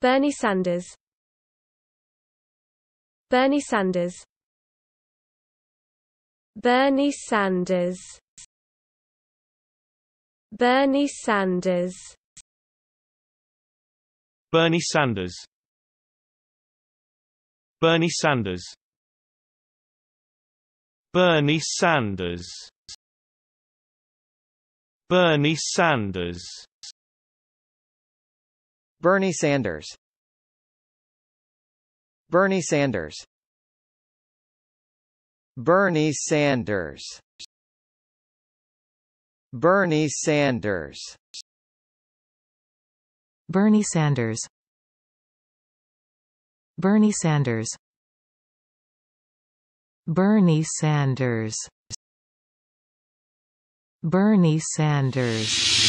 Bernie Sanders. Bernie Sanders. Bernie Sanders. Bernie Sanders. Bernie Sanders. Bernie Sanders. Bernie Sanders. Bernie Sanders Bernie Sanders. Bernie Sanders. Bernie Sanders. Bernie Sanders. Bernie Sanders. Bernie Sanders. Bernie Sanders. Bernie Sanders